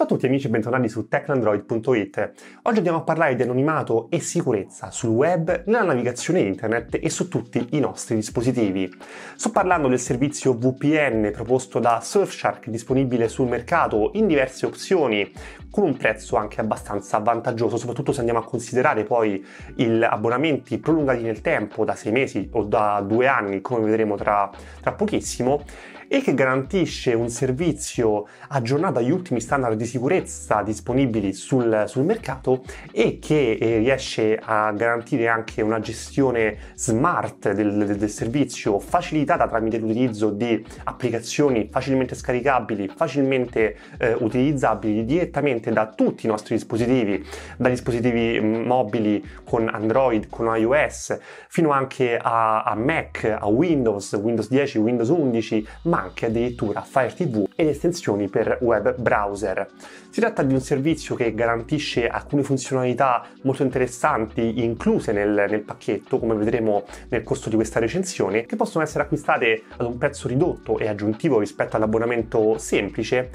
Ciao a tutti amici e bentornati su techlandroid.it. Oggi andiamo a parlare di anonimato e sicurezza sul web, nella navigazione internet e su tutti i nostri dispositivi. Sto parlando del servizio VPN proposto da Surfshark disponibile sul mercato in diverse opzioni con un prezzo anche abbastanza vantaggioso, soprattutto se andiamo a considerare poi gli abbonamenti prolungati nel tempo da sei mesi o da due anni, come vedremo tra, tra pochissimo e che garantisce un servizio aggiornato agli ultimi standard di sicurezza disponibili sul, sul mercato e che eh, riesce a garantire anche una gestione smart del, del, del servizio facilitata tramite l'utilizzo di applicazioni facilmente scaricabili, facilmente eh, utilizzabili direttamente da tutti i nostri dispositivi, da dispositivi mm, mobili con Android, con iOS, fino anche a, a Mac, a Windows, Windows 10, Windows 11, ma anche addirittura Fire TV ed estensioni per web browser. Si tratta di un servizio che garantisce alcune funzionalità molto interessanti incluse nel, nel pacchetto, come vedremo nel corso di questa recensione, che possono essere acquistate ad un prezzo ridotto e aggiuntivo rispetto all'abbonamento semplice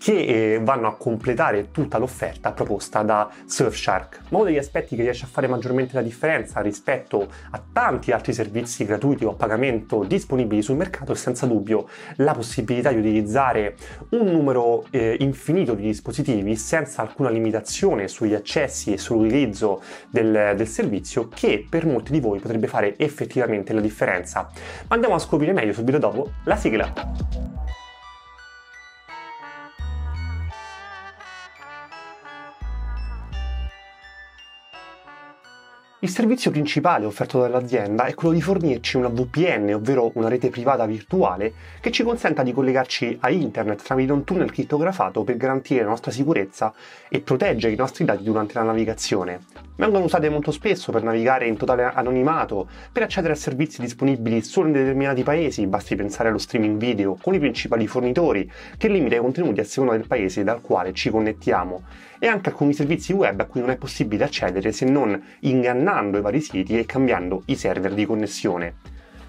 che eh, vanno a completare tutta l'offerta proposta da Surfshark. Ma uno degli aspetti che riesce a fare maggiormente la differenza rispetto a tanti altri servizi gratuiti o a pagamento disponibili sul mercato è senza dubbio la possibilità di utilizzare un numero eh, infinito di dispositivi senza alcuna limitazione sugli accessi e sull'utilizzo del, del servizio che per molti di voi potrebbe fare effettivamente la differenza. Ma andiamo a scoprire meglio subito dopo la sigla. Il servizio principale offerto dall'azienda è quello di fornirci una VPN, ovvero una rete privata virtuale, che ci consenta di collegarci a internet tramite un tunnel crittografato per garantire la nostra sicurezza e proteggere i nostri dati durante la navigazione. Vengono usate molto spesso per navigare in totale anonimato, per accedere a servizi disponibili solo in determinati paesi, basti pensare allo streaming video, con i principali fornitori, che limita i contenuti a seconda del paese dal quale ci connettiamo, e anche alcuni servizi web a cui non è possibile accedere se non ingannando alternando i vari siti e cambiando i server di connessione.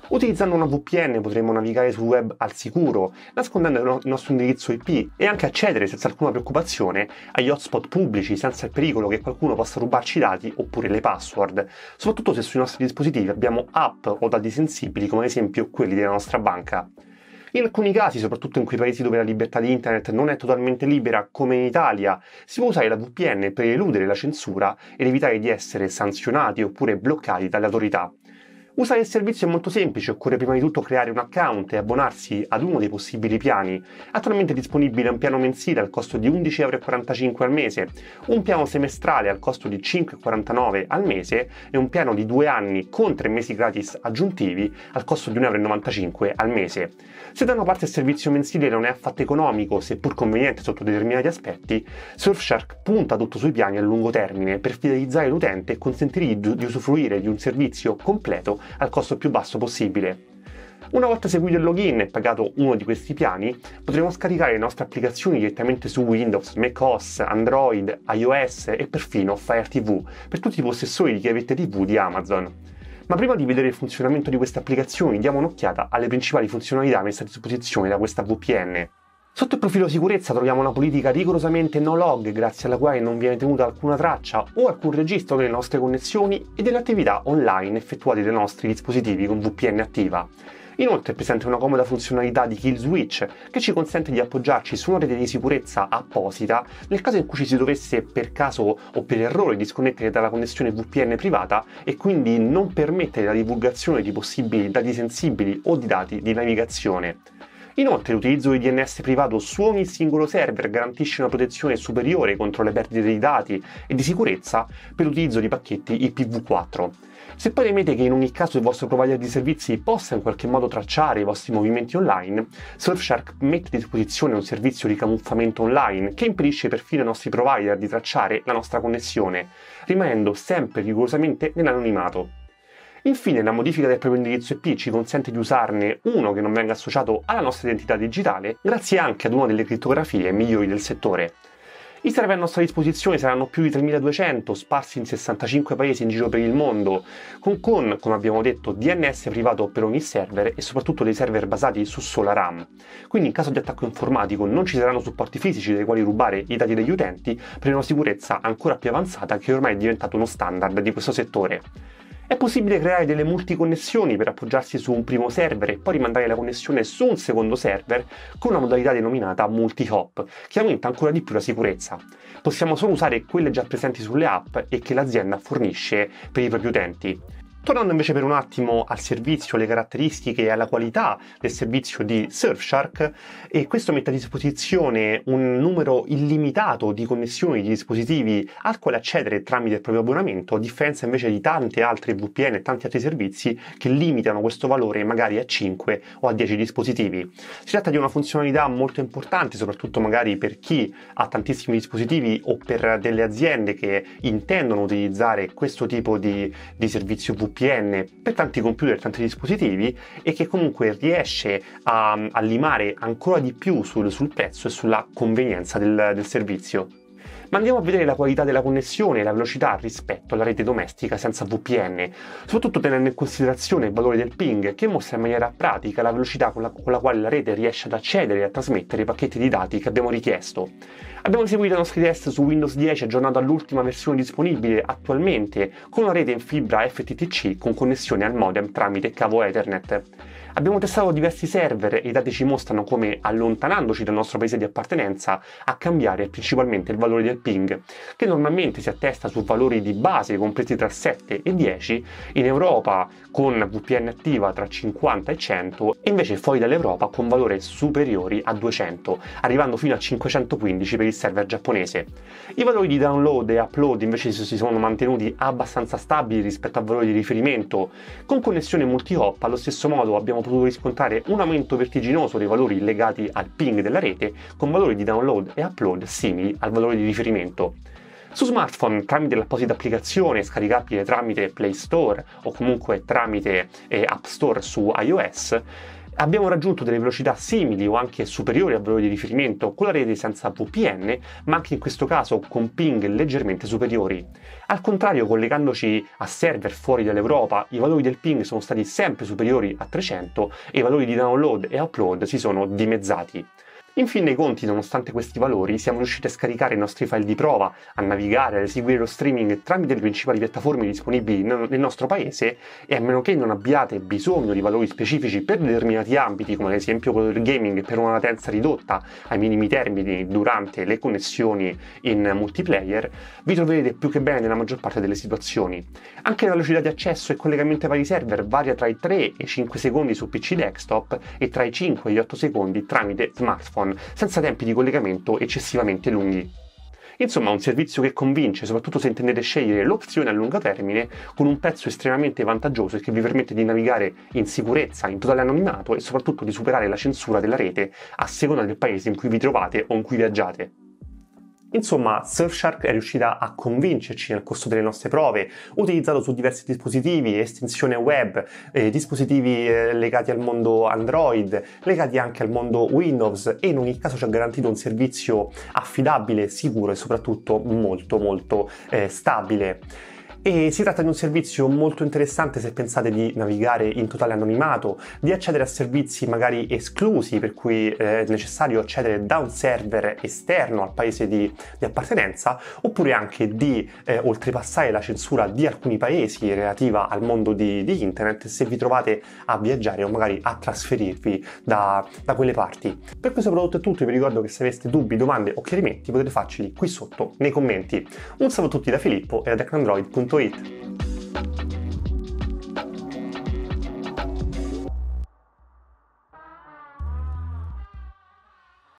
Utilizzando una VPN potremo navigare sul web al sicuro, nascondendo il nostro indirizzo IP e anche accedere senza alcuna preoccupazione agli hotspot pubblici senza il pericolo che qualcuno possa rubarci i dati oppure le password, soprattutto se sui nostri dispositivi abbiamo app o dati sensibili come ad esempio quelli della nostra banca. In alcuni casi, soprattutto in quei paesi dove la libertà di internet non è totalmente libera, come in Italia, si può usare la VPN per eludere la censura ed evitare di essere sanzionati oppure bloccati dalle autorità. Usare il servizio è molto semplice, occorre prima di tutto creare un account e abbonarsi ad uno dei possibili piani. Attualmente è disponibile un piano mensile al costo di 11,45€ al mese, un piano semestrale al costo di 5,49€ al mese e un piano di due anni con tre mesi gratis aggiuntivi al costo di 1,95€ al mese. Se da una parte il servizio mensile non è affatto economico, seppur conveniente sotto determinati aspetti, Surfshark punta tutto sui piani a lungo termine per fidelizzare l'utente e consentirgli di usufruire di un servizio completo al costo più basso possibile. Una volta seguito il login e pagato uno di questi piani, potremo scaricare le nostre applicazioni direttamente su Windows, macOS, Android, iOS e perfino Fire TV per tutti i possessori di chiavette TV di Amazon. Ma prima di vedere il funzionamento di queste applicazioni, diamo un'occhiata alle principali funzionalità messe a disposizione da questa VPN. Sotto il profilo sicurezza troviamo una politica rigorosamente no log grazie alla quale non viene tenuta alcuna traccia o alcun registro delle nostre connessioni e delle attività online effettuate dai nostri dispositivi con VPN attiva. Inoltre è presente una comoda funzionalità di kill switch che ci consente di appoggiarci su una rete di sicurezza apposita nel caso in cui ci si dovesse per caso o per errore disconnettere dalla connessione VPN privata e quindi non permettere la divulgazione di possibili dati sensibili o di dati di navigazione. Inoltre l'utilizzo di DNS privato su ogni singolo server garantisce una protezione superiore contro le perdite di dati e di sicurezza per l'utilizzo di pacchetti IPv4. Se poi temete che in ogni caso il vostro provider di servizi possa in qualche modo tracciare i vostri movimenti online, Surfshark mette a disposizione un servizio di camuffamento online che impedisce perfino ai nostri provider di tracciare la nostra connessione, rimanendo sempre rigorosamente nell'anonimato. Infine, la modifica del proprio indirizzo IP ci consente di usarne uno che non venga associato alla nostra identità digitale, grazie anche ad una delle crittografie migliori del settore. I server a nostra disposizione saranno più di 3200, sparsi in 65 paesi in giro per il mondo, con, con, come abbiamo detto, DNS privato per ogni server e soprattutto dei server basati su sola RAM. Quindi in caso di attacco informatico non ci saranno supporti fisici dai quali rubare i dati degli utenti per una sicurezza ancora più avanzata che ormai è diventato uno standard di questo settore. È possibile creare delle multiconnessioni per appoggiarsi su un primo server e poi rimandare la connessione su un secondo server con una modalità denominata multi-hop, che aumenta ancora di più la sicurezza. Possiamo solo usare quelle già presenti sulle app e che l'azienda fornisce per i propri utenti. Tornando invece per un attimo al servizio, alle caratteristiche e alla qualità del servizio di Surfshark, e questo mette a disposizione un numero illimitato di connessioni di dispositivi al quale accedere tramite il proprio abbonamento, a differenza invece di tante altre VPN e tanti altri servizi che limitano questo valore magari a 5 o a 10 dispositivi. Si tratta di una funzionalità molto importante, soprattutto magari per chi ha tantissimi dispositivi o per delle aziende che intendono utilizzare questo tipo di, di servizio VPN VPN per tanti computer, tanti dispositivi e che comunque riesce a, a limare ancora di più sul, sul, prezzo e sulla convenienza del, del servizio. Ma andiamo a vedere la qualità della connessione e la velocità rispetto alla rete domestica senza VPN, soprattutto tenendo in considerazione il valore del ping che mostra in maniera pratica la velocità con la, con la quale la rete riesce ad accedere e a trasmettere i pacchetti di dati che abbiamo richiesto. Abbiamo eseguito i nostri test su Windows 10 aggiornato all'ultima versione disponibile attualmente con una rete in fibra FTTC con connessione al modem tramite cavo Ethernet. Abbiamo testato diversi server e i dati ci mostrano come, allontanandoci dal nostro paese di appartenenza, a cambiare principalmente il valore del ping, che normalmente si attesta su valori di base compresi tra 7 e 10, in Europa con VPN attiva tra 50 e 100 e invece fuori dall'Europa con valori superiori a 200, arrivando fino a 515 per il server giapponese. I valori di download e upload invece si sono mantenuti abbastanza stabili rispetto a valori di riferimento, con connessione multi-hop allo stesso modo abbiamo abbiamo potuto riscontrare un aumento vertiginoso dei valori legati al ping della rete con valori di download e upload simili al valore di riferimento. Su smartphone, tramite l'apposita applicazione scaricabile tramite Play Store o comunque tramite eh, App Store su iOS, abbiamo raggiunto delle velocità simili o anche superiori al valore di riferimento con la rete senza VPN, ma anche in questo caso con ping leggermente superiori. Al contrario, collegandoci a server fuori dall'Europa, i valori del ping sono stati sempre superiori a 300 e i valori di download e upload si sono dimezzati. In fin dei conti, nonostante questi valori, siamo riusciti a scaricare i nostri file di prova, a navigare, ad eseguire lo streaming tramite le principali piattaforme disponibili nel nostro paese e a meno che non abbiate bisogno di valori specifici per determinati ambiti, come ad esempio quello del gaming per una latenza ridotta ai minimi termini durante le connessioni in multiplayer, vi troverete più che bene nella maggior parte delle situazioni. Anche la velocità di accesso e collegamento ai vari server varia tra i 3 e i 5 secondi su PC desktop e tra i 5 e gli 8 secondi tramite smartphone smartphone senza tempi di collegamento eccessivamente lunghi. Insomma, un servizio che convince, soprattutto se intendete scegliere l'opzione a lungo termine, con un prezzo estremamente vantaggioso e che vi permette di navigare in sicurezza, in totale anonimato e soprattutto di superare la censura della rete a seconda del paese in cui vi trovate o in cui viaggiate. Insomma, Surfshark è riuscita a convincerci nel corso delle nostre prove, utilizzato su diversi dispositivi, estensione web, eh, dispositivi eh, legati al mondo Android, legati anche al mondo Windows e in ogni caso ci ha garantito un servizio affidabile, sicuro e soprattutto molto molto eh, stabile. E si tratta di un servizio molto interessante se pensate di navigare in totale anonimato, di accedere a servizi magari esclusi, per cui eh, è necessario accedere da un server esterno al paese di, di appartenenza, oppure anche di eh, oltrepassare la censura di alcuni paesi relativa al mondo di, di, internet se vi trovate a viaggiare o magari a trasferirvi da, da quelle parti. Per questo prodotto è tutto, vi ricordo che se aveste dubbi, domande o chiarimenti potete farceli qui sotto nei commenti. Un saluto a tutti da Filippo e da TechAndroid.com Twitter.